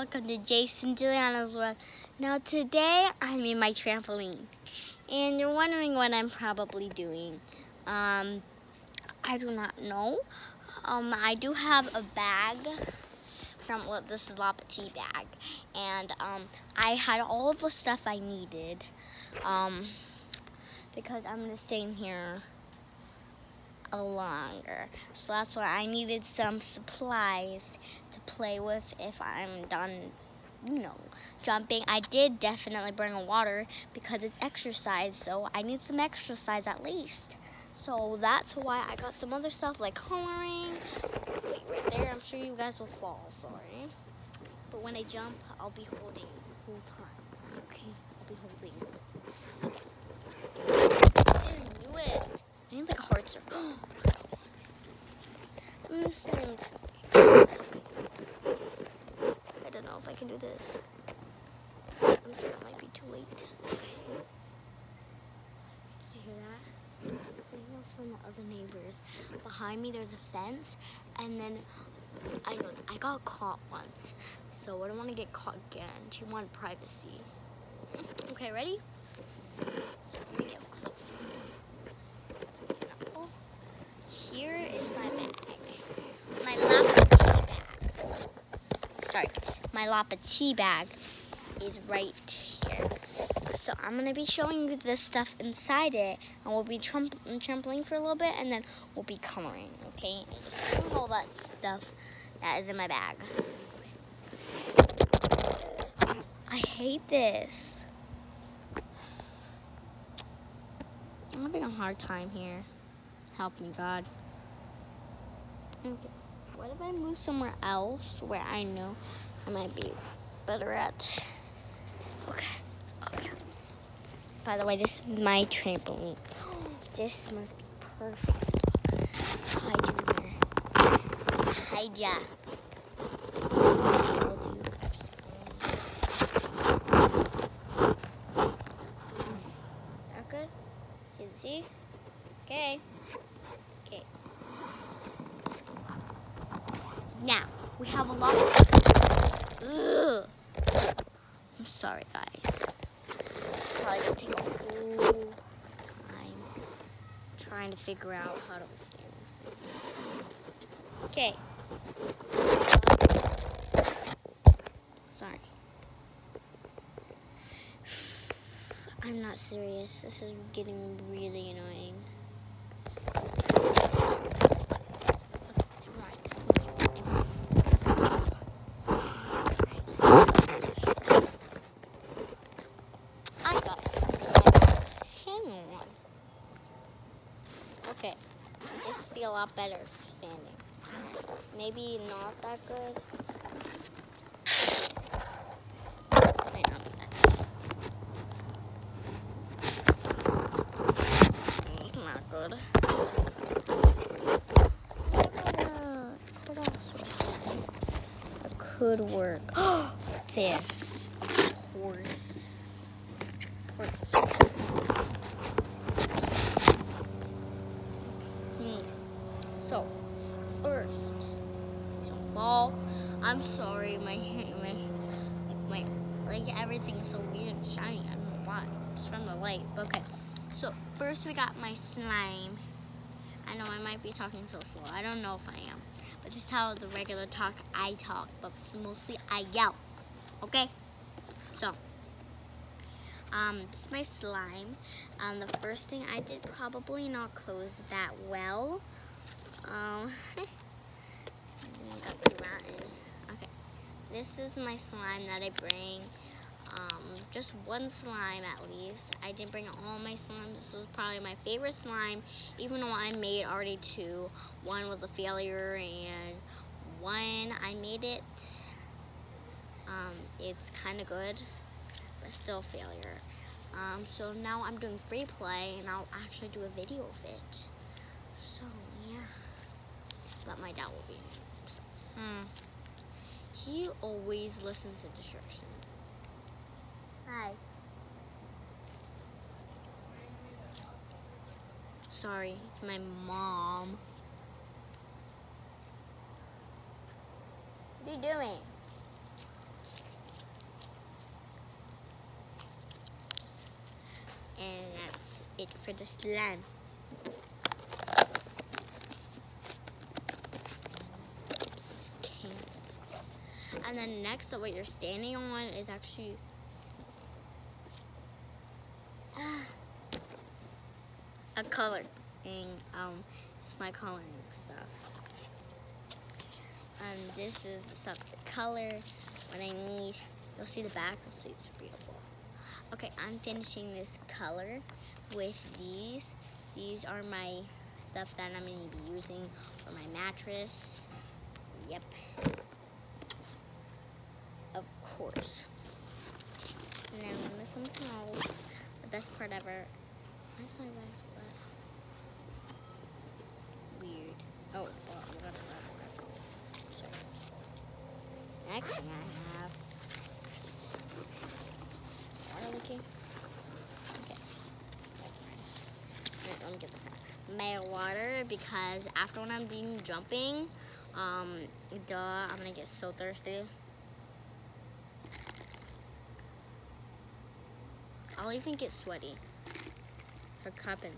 Welcome to Jason Juliana's World. Now today I'm in my trampoline. And you're wondering what I'm probably doing. Um, I do not know. Um, I do have a bag from, well, this is La Petite bag. And um, I had all the stuff I needed. Um, because I'm gonna stay in here longer. So that's why I needed some supplies to play with if I'm done, you know, jumping. I did definitely bring water because it's exercise, so I need some exercise at least. So that's why I got some other stuff like coloring. Wait, right there, I'm sure you guys will fall, sorry. But when I jump, I'll be holding the whole time. Okay, I'll be holding. Okay. I knew it. I need like a hard mm, I don't know if I can do this. I'm sure it might be too late. Did you hear that? I think that's from the other neighbors. Behind me there's a fence and then I know I got caught once. So I don't want to get caught again. She wanted privacy. Okay, ready? So let me get closer. Here is my bag. My La Petite bag. Sorry, my La Petite bag is right here. So I'm gonna be showing you the stuff inside it, and we'll be trump trampling for a little bit, and then we'll be coloring, okay? All that stuff that is in my bag. I hate this. I'm having a hard time here. Help me, God. Okay. What if I move somewhere else where I know I might be better at? Okay. Oh, okay. By the way, this is my trampoline. This must be perfect. Hide here. Hide do That good? Can see? Okay. Okay. Now, we have a lot of... Ugh. I'm sorry, guys. It's probably gonna take a whole time trying to figure out how to stand this thing. Okay. Sorry. I'm not serious. This is getting really annoying. I got it. Hang on. Okay. This would be a lot better standing. Maybe not that good. Not good. Could work. this. Of course. Of course. Hmm. So, first, so fall. I'm sorry, my my my like everything's so weird and shiny. I don't know why. It's from the light. But okay. So first we got my slime. I know I might be talking so slow. I don't know if I am. But this is how the regular talk I talk, but mostly I yell. Okay? So um, this is my slime. Um, the first thing I did probably not close that well. Um. Okay, this is my slime that I bring. Um, just one slime at least. I didn't bring all my slimes. This was probably my favorite slime, even though I made already two. One was a failure, and one I made it. Um, it's kind of good, but still failure. Um, so now I'm doing free play, and I'll actually do a video of it. So yeah, but my dad will be. Hmm. He always listens to distraction. Hi. Sorry, it's my mom. What are you doing? And that's it for the slime. and then next what you're standing on is actually a color thing. Um, it's my coloring stuff. And this is the stuff to color when I need. You'll see the back. You'll see it's beautiful. Okay, I'm finishing this color with these. These are my stuff that I'm to be using for my mattress. Yep. Of course. And then else. The best part ever. Where's my best part? Weird. Oh, well, whatever, whatever. So, next thing I have. Water leaking. Okay. Wait, let me get this out. My water because after when I'm doing jumping, um, duh, I'm gonna get so thirsty. I'll even get sweaty. Her cupping.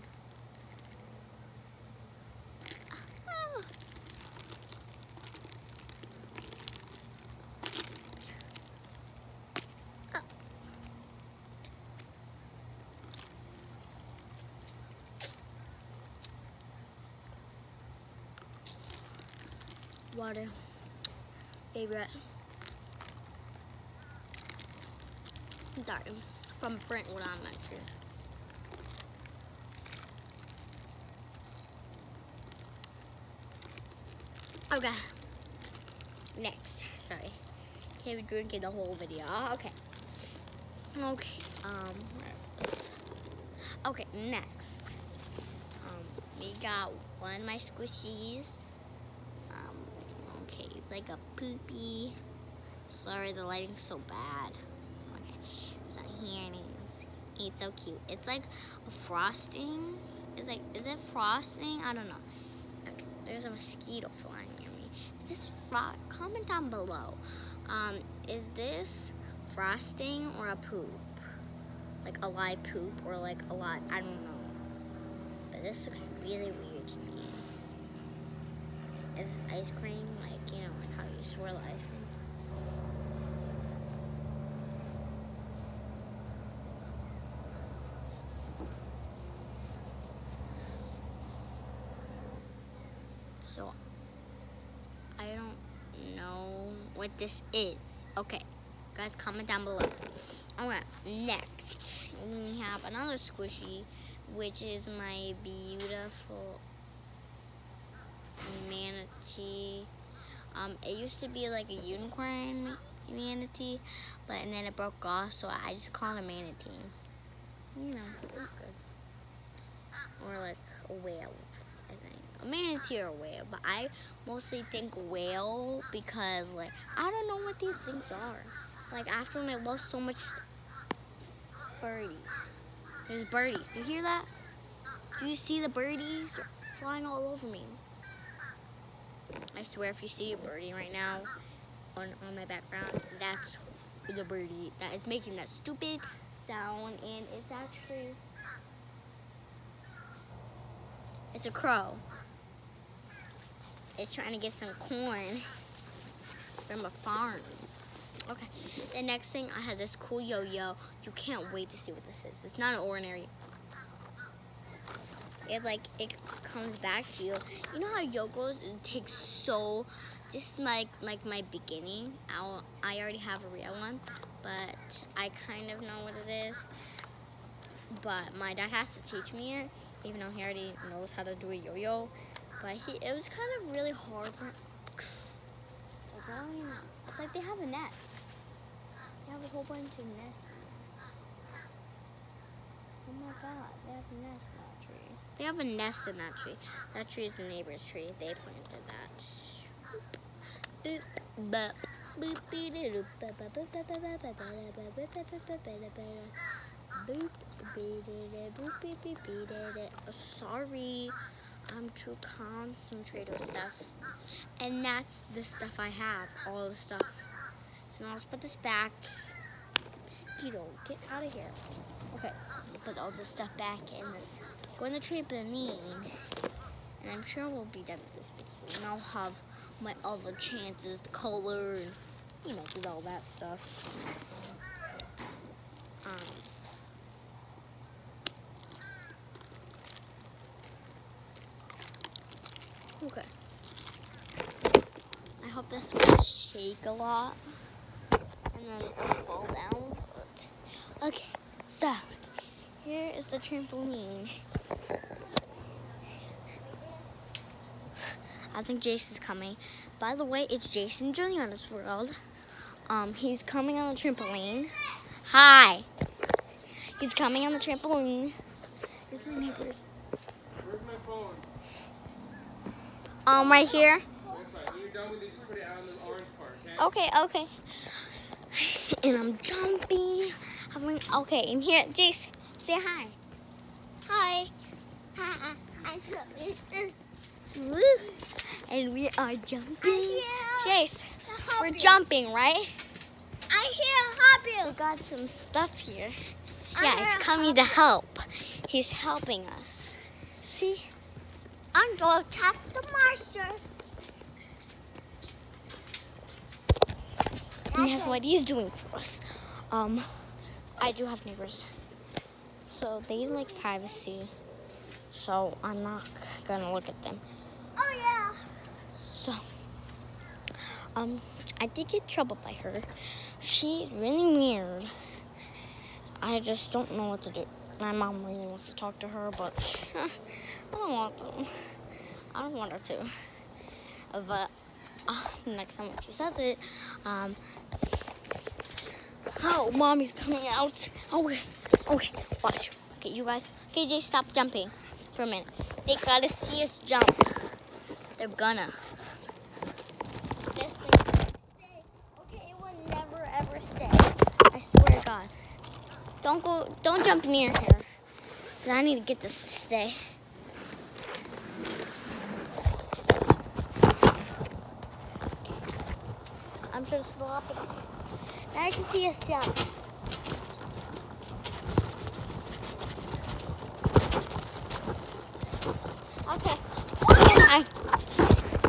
Water. Favorite. Sorry. From Brentwood Elementary. Okay. Next. Sorry. Can't be drinking the whole video. Okay. Okay. Um. Okay. Next. Um. We got one of my squishies. Okay. It's like a poopy. Sorry, the lighting's so bad. Okay. So here it is. It's so cute. It's like a frosting. Is like is it frosting? I don't know. Okay. There's a mosquito flying near me. Is this fro- comment down below. Um, is this frosting or a poop? Like a live poop or like a lot, I don't know. But this looks really weird to me. Is ice cream like, you know, like how you swirl ice cream? So, I don't know what this is. Okay, guys, comment down below. Alright, next we have another squishy, which is my beautiful manatee. Um, it used to be like a unicorn manatee, but and then it broke off, so I just call it a manatee. You know, it's good. Or like a whale, I think. A manatee or a whale, but I mostly think whale because like I don't know what these things are. Like after when I lost so much birdies. There's birdies. Do you hear that? Do you see the birdies flying all over me? I swear if you see a birdie right now on, on my background, that's the birdie that is making that stupid sound and it's actually it's a crow. It's trying to get some corn from a farm. Okay, the next thing I had this cool yo-yo. You can't wait to see what this is. It's not an ordinary. It like it comes back to you. You know how yo-yos it takes so. This is my like my beginning. I'll, I already have a real one, but I kind of know what it is. But my dad has to teach me it, even though he already knows how to do a yo-yo. But he, it was kind of really hard. For, it's like they have a net. They have a whole bunch of nests. Oh my god, they have a nest in that tree. They have a nest in that tree. That tree is the neighbor's tree. They planted that. Boop, boop, boop, boop, Sorry, I'm too concentrated with stuff. And that's the stuff I have, all the stuff. So now let's put this back. Mosquito, get out of here. Okay. Put all this stuff back and then go on the trampoline. And I'm sure we'll be done with this video. And I'll have my other chances to color and, you know, do all that stuff. Um, okay. I hope this will shake a lot and then it'll fall down. Okay, so here is the trampoline. I think Jason's coming. By the way, it's Jason Juliana's world. Um, he's coming on the trampoline. Hi. He's coming on the trampoline. Here's my neighbors. Where's my phone? Um, right here. Okay? Okay. And I'm jumping. Having okay, and here, Jace, say hi. Hi. Hi. I'm Woo. And we are jumping. Chase, we're jumping, right? I hear help We got some stuff here. I'm Yeah, it's coming to help. He's helping us. See? I'm going to touch the monster. And that's what he's doing for us. Um, I do have neighbors. So they like privacy. So I'm not gonna look at them. Oh yeah. So, um, I did get troubled by her. She's really weird. I just don't know what to do. My mom really wants to talk to her, but I don't want to. I don't want her to. But uh, next time when she says it, um, oh, mommy's coming out. Okay, okay, watch. Okay, you guys. Okay, Jay, stop jumping for a minute. They gotta see us jump. They're gonna. This thing won't stay. Okay, it will never ever stay. I swear to God. Don't go. Don't jump near here. 'Cause I need to get this to stay. I'm just slopping. Now I can see us jump. Okay.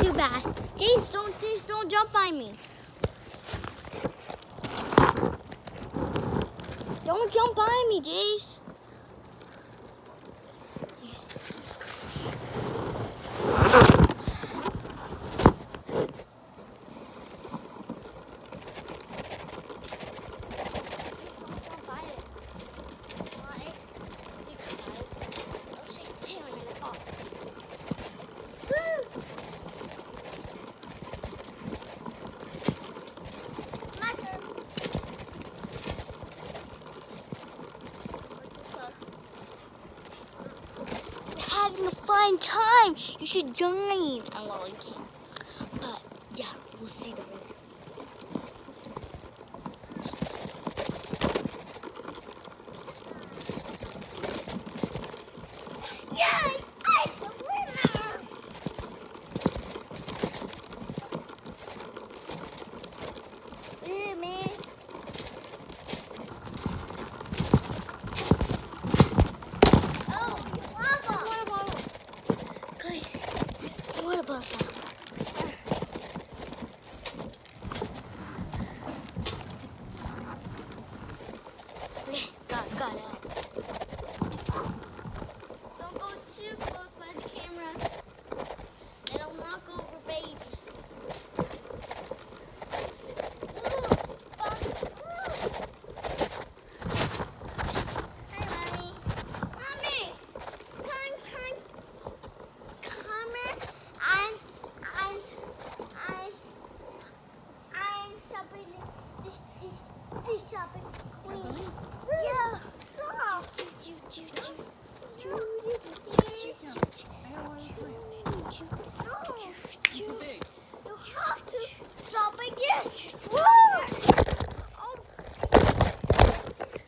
Too bad. Jace, don't, Jace, don't jump by me. Don't jump by me, Jace. Fun time. You should join. Oh, well, you. But yeah, we'll see the winners. Yay! I'm the winner. Ooh, man. Oh, lava. Guys, what about that? Okay, got, got it. Don't go too close by the camera. It'll knock over babies. Hi, Mommy. Mommy, come, come, come here. I'm, I'm, I'm, I'm shopping. This, this, this shopping queen. Yeah. Stop. No. You have to stop again. Woo! Oh.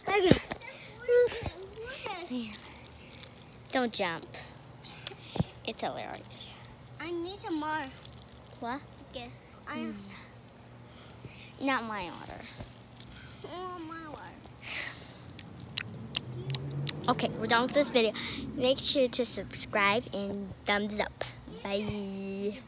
Okay. Look at it. Jump. It's hilarious. I need some more. What? Okay. I hmm. Not my order. oh my word. Okay, we're done with this video. Make sure to subscribe and thumbs up. Bye.